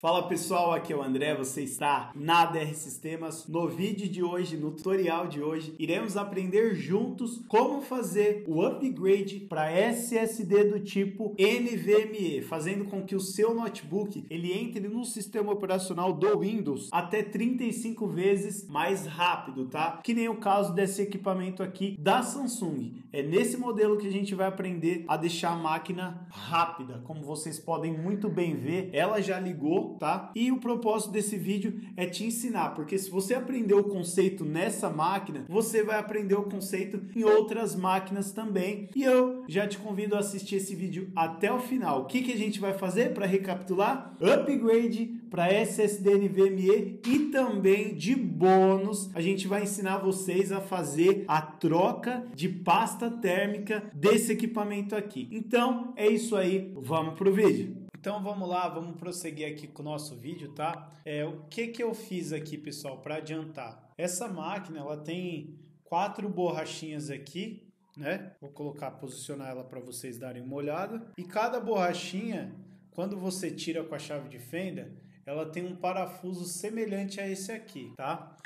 Fala pessoal, aqui é o André, você está na DR Sistemas. No vídeo de hoje, no tutorial de hoje, iremos aprender juntos como fazer o upgrade para SSD do tipo NVMe, fazendo com que o seu notebook ele entre no sistema operacional do Windows até 35 vezes mais rápido, tá? Que nem o caso desse equipamento aqui da Samsung. É nesse modelo que a gente vai aprender a deixar a máquina rápida. Como vocês podem muito bem ver, ela já ligou tá? E o propósito desse vídeo é te ensinar, porque se você aprendeu o conceito nessa máquina, você vai aprender o conceito em outras máquinas também. E eu já te convido a assistir esse vídeo até o final. O que, que a gente vai fazer para recapitular? Upgrade para SSD NVMe e também de bônus, a gente vai ensinar vocês a fazer a troca de pasta térmica desse equipamento aqui. Então, é isso aí, vamos pro vídeo. Então vamos lá, vamos prosseguir aqui com o nosso vídeo, tá? É, o que que eu fiz aqui, pessoal, para adiantar? Essa máquina, ela tem quatro borrachinhas aqui, né? Vou colocar, posicionar ela para vocês darem uma olhada. E cada borrachinha, quando você tira com a chave de fenda, ela tem um parafuso semelhante a esse aqui, tá?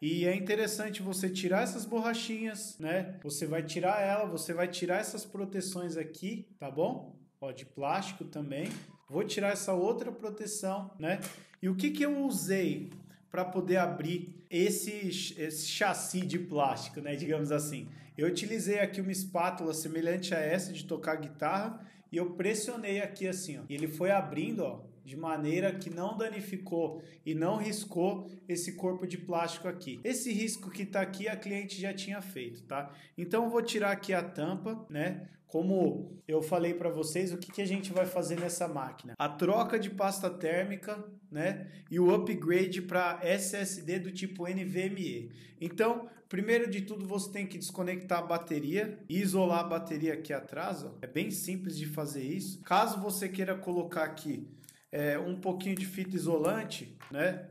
E é interessante você tirar essas borrachinhas, né? Você vai tirar ela, você vai tirar essas proteções aqui, tá bom? Ó, de plástico também. Vou tirar essa outra proteção, né? E o que, que eu usei para poder abrir esse, esse chassi de plástico, né? Digamos assim. Eu utilizei aqui uma espátula semelhante a essa de tocar guitarra e eu pressionei aqui assim, ó. E ele foi abrindo, ó, de maneira que não danificou e não riscou esse corpo de plástico aqui. Esse risco que está aqui a cliente já tinha feito, tá? Então vou tirar aqui a tampa, né? Como eu falei para vocês, o que, que a gente vai fazer nessa máquina? A troca de pasta térmica, né? E o upgrade para SSD do tipo NVMe. Então, primeiro de tudo, você tem que desconectar a bateria e isolar a bateria aqui atrás. Ó. É bem simples de fazer isso. Caso você queira colocar aqui é, um pouquinho de fita isolante, né?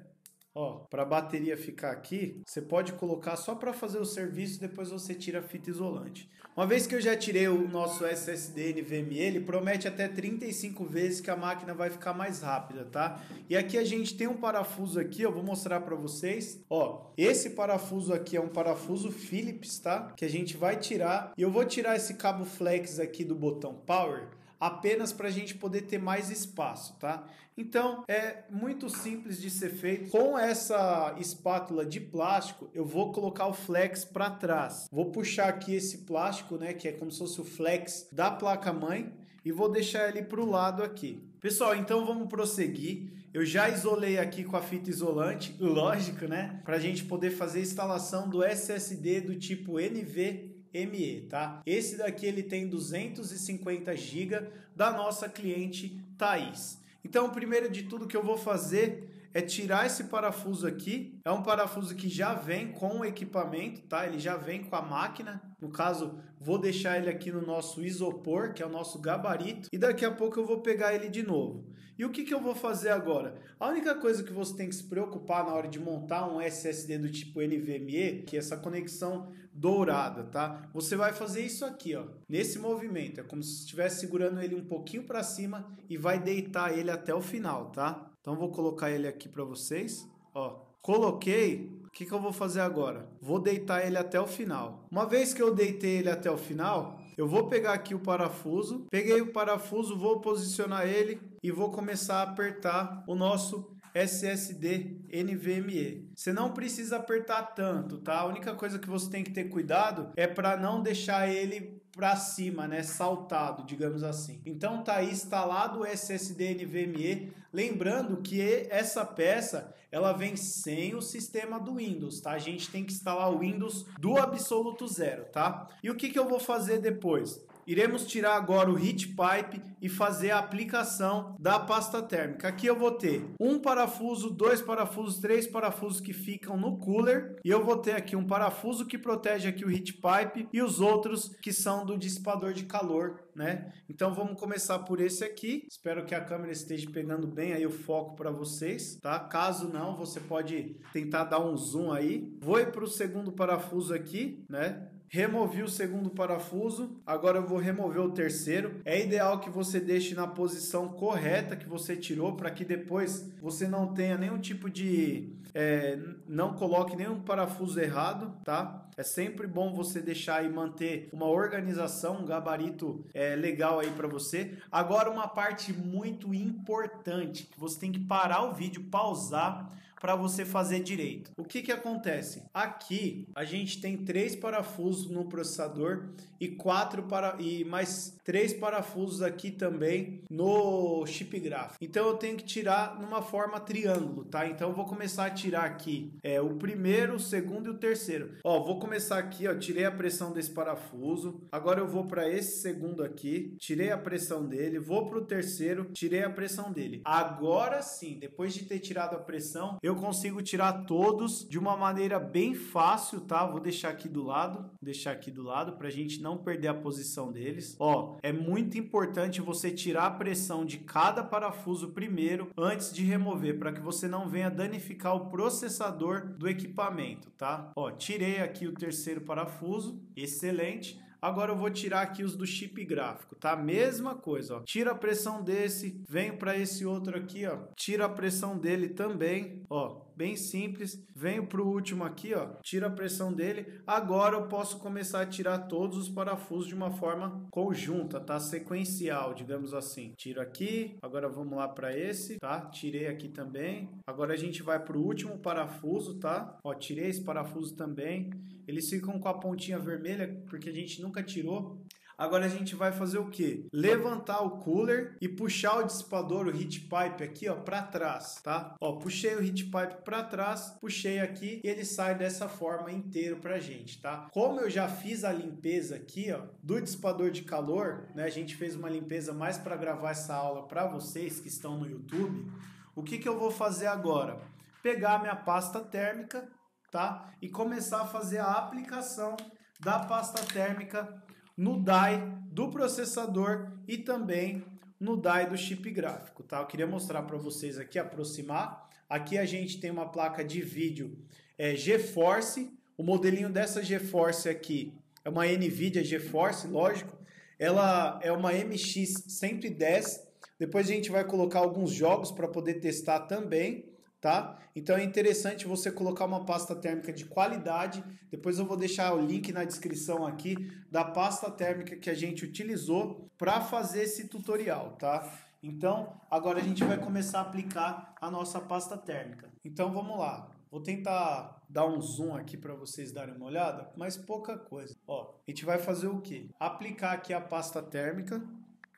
Ó, para a bateria ficar aqui, você pode colocar só para fazer o serviço, depois você tira a fita isolante. Uma vez que eu já tirei o nosso SSD NVMe, ele promete até 35 vezes que a máquina vai ficar mais rápida, tá? E aqui a gente tem um parafuso aqui, eu vou mostrar para vocês. Ó, esse parafuso aqui é um parafuso Phillips, tá? Que a gente vai tirar. E eu vou tirar esse cabo flex aqui do botão Power apenas para a gente poder ter mais espaço, tá? Então é muito simples de ser feito. Com essa espátula de plástico, eu vou colocar o flex para trás. Vou puxar aqui esse plástico, né, que é como se fosse o flex da placa mãe e vou deixar ele para o lado aqui. Pessoal, então vamos prosseguir. Eu já isolei aqui com a fita isolante, lógico, né? Para a gente poder fazer a instalação do SSD do tipo NV ME, tá? Esse daqui ele tem 250 GB da nossa cliente Thaís. Então, primeiro de tudo que eu vou fazer é tirar esse parafuso aqui. É um parafuso que já vem com o equipamento, tá? Ele já vem com a máquina. No caso, vou deixar ele aqui no nosso isopor, que é o nosso gabarito, e daqui a pouco eu vou pegar ele de novo. E o que, que eu vou fazer agora? A única coisa que você tem que se preocupar na hora de montar um SSD do tipo NVMe, que é essa conexão dourada, tá? Você vai fazer isso aqui, ó, nesse movimento. É como se estivesse segurando ele um pouquinho para cima e vai deitar ele até o final, tá? Então vou colocar ele aqui para vocês, ó. Coloquei, o que, que eu vou fazer agora? Vou deitar ele até o final. Uma vez que eu deitei ele até o final, eu vou pegar aqui o parafuso, peguei o parafuso, vou posicionar ele e vou começar a apertar o nosso SSD NVMe. Você não precisa apertar tanto, tá? A única coisa que você tem que ter cuidado é para não deixar ele para cima, né, saltado, digamos assim. Então tá aí instalado o SSD NVMe, lembrando que essa peça ela vem sem o sistema do Windows, tá? A gente tem que instalar o Windows do absoluto zero, tá? E o que que eu vou fazer depois? Iremos tirar agora o heat pipe e fazer a aplicação da pasta térmica. Aqui eu vou ter um parafuso, dois parafusos, três parafusos que ficam no cooler e eu vou ter aqui um parafuso que protege aqui o heat pipe e os outros que são do dissipador de calor, né? Então vamos começar por esse aqui. Espero que a câmera esteja pegando bem aí o foco para vocês, tá? Caso não, você pode tentar dar um zoom aí. Vou para o segundo parafuso aqui, né? Removi o segundo parafuso, agora eu vou remover o terceiro. É ideal que você deixe na posição correta que você tirou para que depois você não tenha nenhum tipo de é, não coloque nenhum parafuso errado, tá? É sempre bom você deixar e manter uma organização, um gabarito é, legal aí para você. Agora uma parte muito importante que você tem que parar o vídeo, pausar para você fazer direito. O que que acontece? Aqui a gente tem três parafusos no processador e quatro para e mais três parafusos aqui também no chip gráfico. Então eu tenho que tirar numa forma triângulo, tá? Então eu vou começar a tirar aqui é o primeiro, o segundo e o terceiro. Ó, vou começar aqui, ó, tirei a pressão desse parafuso. Agora eu vou para esse segundo aqui, tirei a pressão dele, vou para o terceiro, tirei a pressão dele. Agora sim, depois de ter tirado a pressão, eu eu consigo tirar todos de uma maneira bem fácil, tá? Vou deixar aqui do lado, deixar aqui do lado para a gente não perder a posição deles. Ó, é muito importante você tirar a pressão de cada parafuso primeiro antes de remover, para que você não venha danificar o processador do equipamento, tá? Ó, tirei aqui o terceiro parafuso, excelente. Agora eu vou tirar aqui os do chip gráfico, tá? Mesma coisa, ó. Tira a pressão desse, venho para esse outro aqui, ó. Tira a pressão dele também, ó. Bem simples. Venho pro último aqui, ó. Tira a pressão dele. Agora eu posso começar a tirar todos os parafusos de uma forma conjunta, tá? Sequencial, digamos assim. Tiro aqui. Agora vamos lá para esse, tá? Tirei aqui também. Agora a gente vai pro último parafuso, tá? Ó, tirei esse parafuso também. Eles ficam com a pontinha vermelha porque a gente nunca tirou. Agora a gente vai fazer o que? Levantar o cooler e puxar o dissipador, o heat pipe aqui, ó, para trás, tá? Ó, puxei o heat pipe para trás, puxei aqui e ele sai dessa forma inteiro pra gente, tá? Como eu já fiz a limpeza aqui, ó, do dissipador de calor, né? A gente fez uma limpeza mais para gravar essa aula para vocês que estão no YouTube. O que que eu vou fazer agora? Pegar minha pasta térmica tá? E começar a fazer a aplicação da pasta térmica no die do processador e também no die do chip gráfico, tá? Eu queria mostrar para vocês aqui, aproximar. Aqui a gente tem uma placa de vídeo é, GeForce. O modelinho dessa GeForce aqui é uma NVIDIA GeForce, lógico. Ela é uma MX 110. Depois a gente vai colocar alguns jogos para poder testar também tá? Então é interessante você colocar uma pasta térmica de qualidade. Depois eu vou deixar o link na descrição aqui da pasta térmica que a gente utilizou para fazer esse tutorial, tá? Então, agora a gente vai começar a aplicar a nossa pasta térmica. Então, vamos lá. Vou tentar dar um zoom aqui para vocês darem uma olhada, mas pouca coisa. Ó, a gente vai fazer o quê? Aplicar aqui a pasta térmica,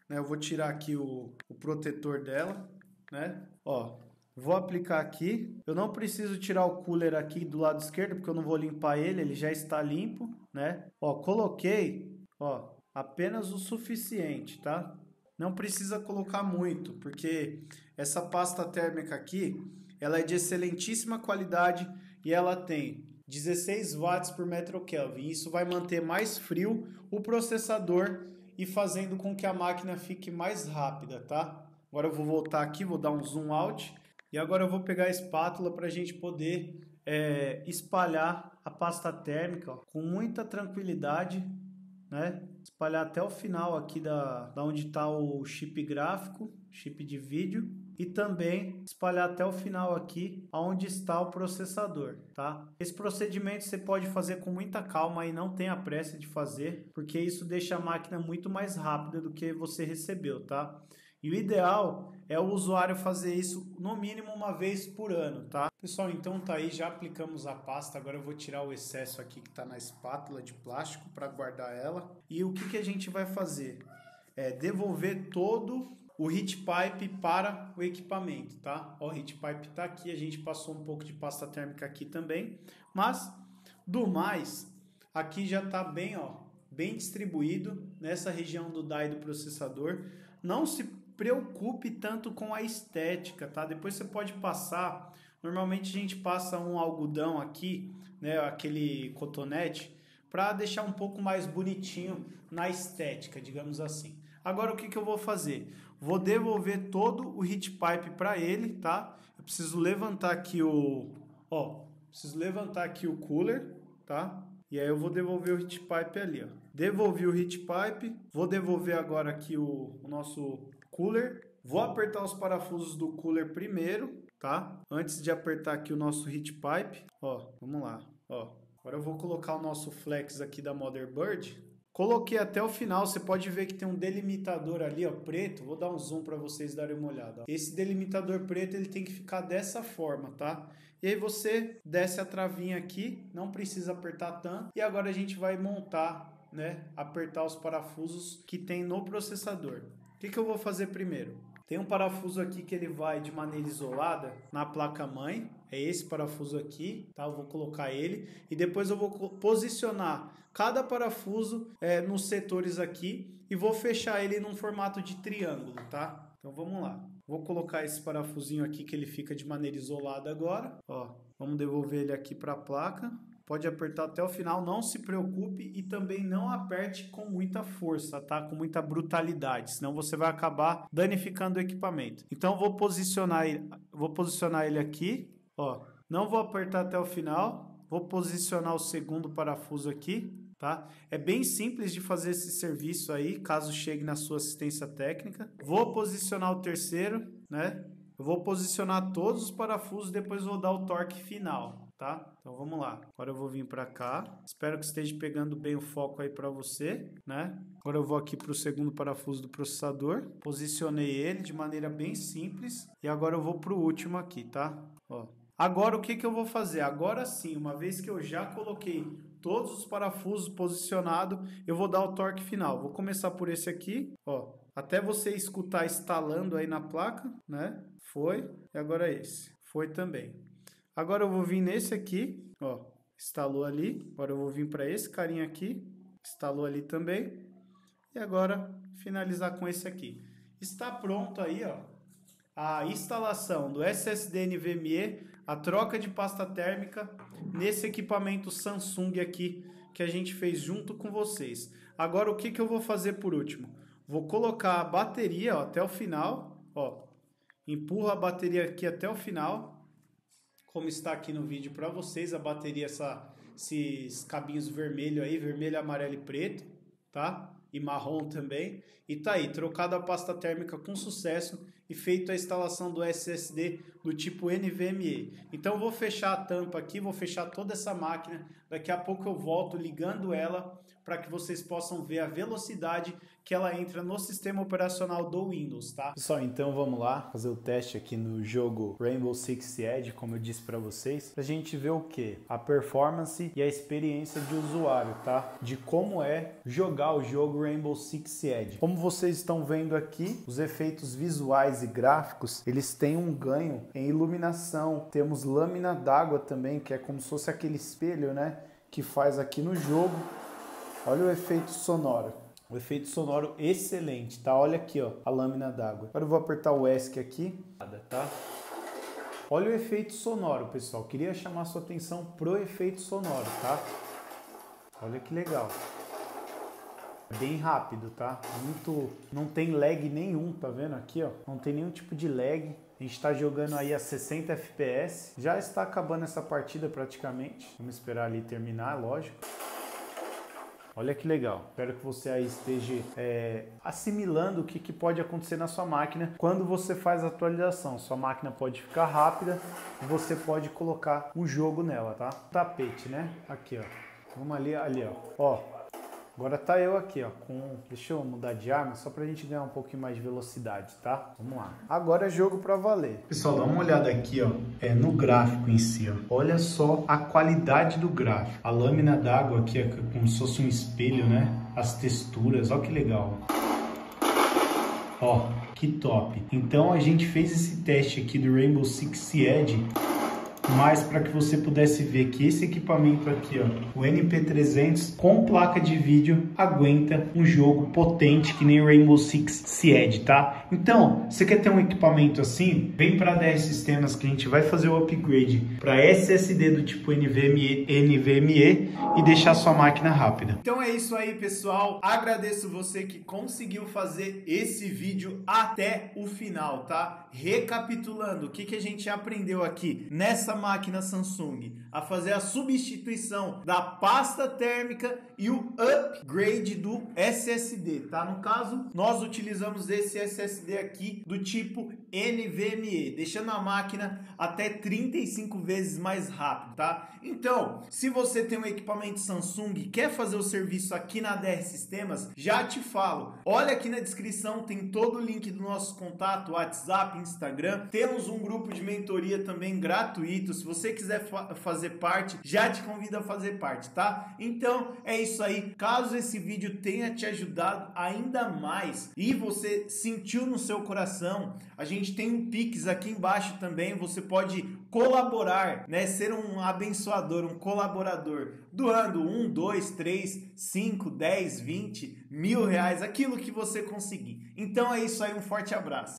né? Eu vou tirar aqui o, o protetor dela, né? Ó, Vou aplicar aqui. Eu não preciso tirar o cooler aqui do lado esquerdo, porque eu não vou limpar ele, ele já está limpo, né? Ó, coloquei, ó, apenas o suficiente, tá? Não precisa colocar muito, porque essa pasta térmica aqui, ela é de excelentíssima qualidade e ela tem 16 watts por metro Kelvin. Isso vai manter mais frio o processador e fazendo com que a máquina fique mais rápida, tá? Agora eu vou voltar aqui, vou dar um zoom out e agora eu vou pegar a espátula para a gente poder é, espalhar a pasta térmica ó, com muita tranquilidade, né? Espalhar até o final aqui da, da onde está o chip gráfico, chip de vídeo e também espalhar até o final aqui onde está o processador, tá? Esse procedimento você pode fazer com muita calma e não tenha pressa de fazer, porque isso deixa a máquina muito mais rápida do que você recebeu, tá? E o ideal é o usuário fazer isso no mínimo uma vez por ano, tá? Pessoal, então tá aí, já aplicamos a pasta, agora eu vou tirar o excesso aqui que está na espátula de plástico para guardar ela. E o que, que a gente vai fazer? É devolver todo o heat pipe para o equipamento, tá? Ó, o heat pipe tá aqui, a gente passou um pouco de pasta térmica aqui também, mas do mais, aqui já tá bem, ó, bem distribuído nessa região do die do processador. Não se preocupe tanto com a estética, tá? Depois você pode passar. Normalmente a gente passa um algodão aqui, né? Aquele cotonete, para deixar um pouco mais bonitinho na estética, digamos assim. Agora o que, que eu vou fazer? Vou devolver todo o heat pipe para ele, tá? Eu preciso levantar aqui o, ó, preciso levantar aqui o cooler, tá? E aí eu vou devolver o heat pipe ali, ó. Devolvi o heat pipe, vou devolver agora aqui o, o nosso cooler. Vou apertar os parafusos do cooler primeiro, tá? Antes de apertar aqui o nosso heat pipe, ó, vamos lá, ó. Agora eu vou colocar o nosso flex aqui da Motherbird. Coloquei até o final, você pode ver que tem um delimitador ali, ó, preto. Vou dar um zoom para vocês darem uma olhada. Esse delimitador preto, ele tem que ficar dessa forma, tá? E aí você desce a travinha aqui, não precisa apertar tanto. E agora a gente vai montar, né, apertar os parafusos que tem no processador. Que, que eu vou fazer primeiro? Tem um parafuso aqui que ele vai de maneira isolada na placa mãe. É esse parafuso aqui, tá? Eu vou colocar ele e depois eu vou posicionar cada parafuso é, nos setores aqui e vou fechar ele num formato de triângulo, tá? Então vamos lá. Vou colocar esse parafusinho aqui que ele fica de maneira isolada agora. Ó, vamos devolver ele aqui para a placa. Pode apertar até o final, não se preocupe e também não aperte com muita força, tá? Com muita brutalidade, senão você vai acabar danificando o equipamento. Então vou posicionar ele, vou posicionar ele aqui, ó. Não vou apertar até o final, vou posicionar o segundo parafuso aqui, tá? É bem simples de fazer esse serviço aí, caso chegue na sua assistência técnica. Vou posicionar o terceiro, né? Eu vou posicionar todos os parafusos, depois vou dar o torque final tá? Então vamos lá. Agora eu vou vir para cá. Espero que esteja pegando bem o foco aí para você, né? Agora eu vou aqui para o segundo parafuso do processador. Posicionei ele de maneira bem simples. E agora eu vou para o último aqui, tá? Ó. Agora o que, que eu vou fazer? Agora sim, uma vez que eu já coloquei todos os parafusos posicionados, eu vou dar o torque final. Vou começar por esse aqui, ó. Até você escutar instalando aí na placa, né? Foi. E agora esse. Foi também. Agora eu vou vir nesse aqui, ó, instalou ali. Agora eu vou vir para esse carinha aqui, instalou ali também. E agora finalizar com esse aqui. Está pronto aí, ó, a instalação do SSD NVMe, a troca de pasta térmica nesse equipamento Samsung aqui que a gente fez junto com vocês. Agora o que, que eu vou fazer por último? Vou colocar a bateria ó, até o final, ó, empurra a bateria aqui até o final como está aqui no vídeo para vocês, a bateria, essa, esses cabinhos vermelho aí, vermelho, amarelo e preto, tá? E marrom também. E tá aí, trocado a pasta térmica com sucesso e feito a instalação do SSD do tipo NVMe. Então vou fechar a tampa aqui, vou fechar toda essa máquina. Daqui a pouco eu volto ligando ela para que vocês possam ver a velocidade que ela entra no sistema operacional do Windows, tá? Pessoal, então vamos lá fazer o teste aqui no jogo Rainbow Six Siege, como eu disse para vocês, pra gente ver o que? A performance e a experiência de usuário, tá? De como é jogar o jogo Rainbow Six Siege. Como vocês estão vendo aqui, os efeitos visuais e gráficos, eles têm um ganho em iluminação. Temos lâmina d'água também, que é como se fosse aquele espelho, né? Que faz aqui no jogo. Olha o efeito sonoro. O efeito sonoro excelente, tá? Olha aqui, ó, a lâmina d'água. Agora eu vou apertar o ESC aqui, tá? Olha o efeito sonoro, pessoal. Queria chamar sua atenção pro efeito sonoro, tá? Olha que legal. Bem rápido, tá? Muito, não tem lag nenhum, tá vendo aqui, ó? Não tem nenhum tipo de lag. A gente está jogando aí a 60 FPS. Já está acabando essa partida praticamente. Vamos esperar ali terminar, lógico. Olha que legal. Espero que você aí esteja é, assimilando o que, que pode acontecer na sua máquina quando você faz a atualização. Sua máquina pode ficar rápida e você pode colocar um jogo nela, tá? Tapete, né? Aqui, ó. Vamos ali, ali, ó. Ó, Agora tá eu aqui, ó, com... Deixa eu mudar de arma só pra gente ganhar um pouquinho mais de velocidade, tá? Vamos lá. Agora é jogo pra valer. Pessoal, dá uma olhada aqui, ó, é, no gráfico em si, ó. Olha só a qualidade do gráfico. A lâmina d'água aqui é como se fosse um espelho, né? As texturas, ó que legal. Ó, que top. Então a gente fez esse teste aqui do Rainbow Six Siege mas para que você pudesse ver que esse equipamento aqui, ó, o NP300 com placa de vídeo aguenta um jogo potente que nem Rainbow Six Siege, tá? Então, você quer ter um equipamento assim? Vem para a DR Sistemas que a gente vai fazer o upgrade para SSD do tipo NVMe, NVMe e deixar sua máquina rápida. Então é isso aí, pessoal. Agradeço você que conseguiu fazer esse vídeo até o final, tá? Recapitulando, o que, que a gente aprendeu aqui nessa máquina Samsung? A fazer a substituição da pasta térmica e o upgrade do SSD, tá? No caso, nós utilizamos esse SSD aqui do tipo NVMe, deixando a máquina até 35 vezes mais rápido, tá? Então, se você tem um equipamento Samsung e quer fazer o serviço aqui na DR Sistemas, já te falo. Olha aqui na descrição, tem todo o link do nosso contato, WhatsApp, Instagram. Temos um grupo de mentoria também gratuito. Se você quiser fa fazer parte, já te convido a fazer parte, tá? Então, é isso aí. Caso esse vídeo tenha te ajudado ainda mais e você sentiu no seu coração, a gente tem um Pix aqui embaixo também. Você pode colaborar, né? Ser um abençoador, um colaborador, doando um, dois, três, cinco, dez, vinte, mil reais, aquilo que você conseguir. Então é isso aí, um forte abraço.